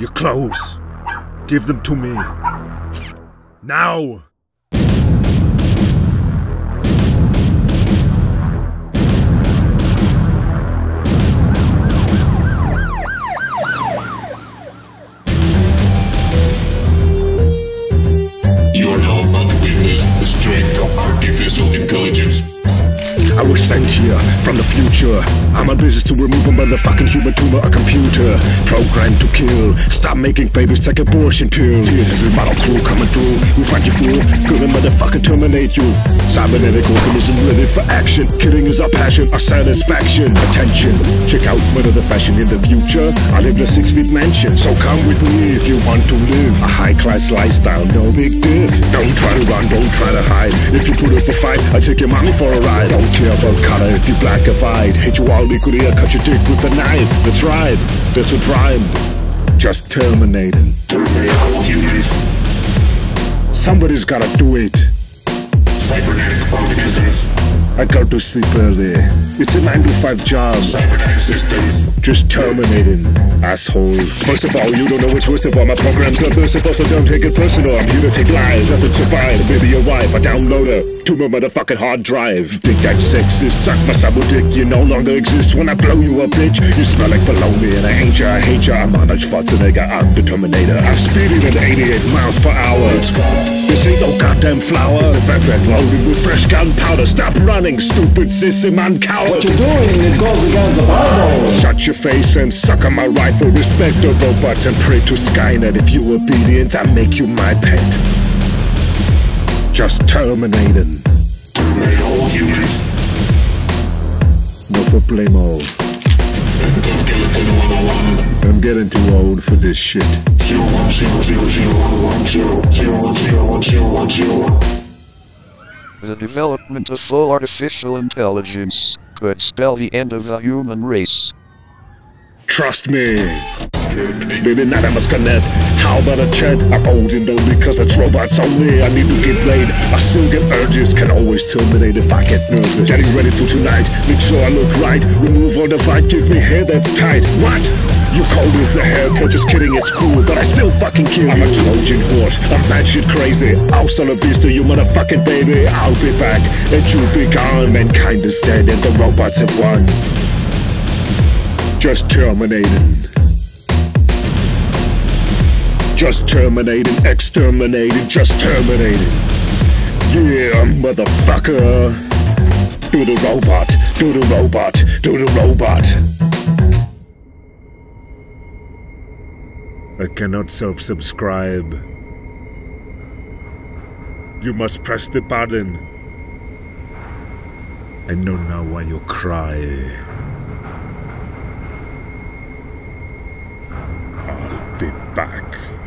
Your clothes. Give them to me. Now! You are now about to witness the strength of artificial intelligence. I was sent here from the future. I'm on business to remove a motherfucking human tumor, a computer programmed to kill. Stop making babies take abortion pills. Every model crew coming through. We find you fool. Gonna motherfucking terminate you. Cybernetic organism for action. Killing is our passion, our satisfaction. Attention, check out murder the fashion in the future. I live in a six feet mansion, so come with me if you want to live a high class lifestyle. No big deal. Don't try to run, don't try to hide. If you put up a fight, I take your mommy for a ride. Don't care about color if you black or white. Hate you all equally, I cut your dick with a knife. That's right, that's a rhyme. Just terminating. Somebody's gotta do it. Cybernetic organisms. I go to sleep early. It's a 9 to 5 job. Systems. Just terminating, asshole. First of all, you don't know what's worst of all. My programs are all, so don't take it personal. I'm here to take lives, nothing survives. So baby, your wife, a downloader to my motherfucking hard drive. Think that's sexist? Suck my sabo dick. You no longer exist when I blow you up, bitch. You smell like bologna, and I ain't ya, I hate ya. I'm Arnold Schwarzenegger, I'm the Terminator. I'm speeding at 88 miles per hour. This ain't no goddamn flower. It's a backpack loaded with fresh gunpowder. Stop running, stupid system, I'm coward. What you're doing, it goes against the Bible. Shut your face and suck on my rifle. Respect the robots and pray to Skynet. If you obedient, I make you my pet. Just terminating. Terminate all humans. No problemo. Skeleton 101. I'm getting too old for this shit. Zero one zero zero zero one zero zero one zero one zero one zero. The development of full artificial intelligence could spell the end of the human race. Trust me. Maybe not I must connect. How about a chat? I'm old and cause it's robots only. I need to get laid. I still get urges. Can always terminate if I get nervous. Getting ready for tonight. Make sure I look right. Remove all the fight. Give me hair that's tight. What? You call this a haircut? Just kidding, it's cool, but I still fucking kill you. I'm a Trojan horse. I'm mad shit crazy. Hasta la vista, you motherfucking baby. I'll be back and you'll be gone. Mankind is dead and the robots have won. Just terminating. Just terminating, exterminating, just terminating. Yeah, motherfucker. Do the robot, do the robot, do the robot. I cannot self subscribe. You must press the button. I know now why you cry. I'll be back.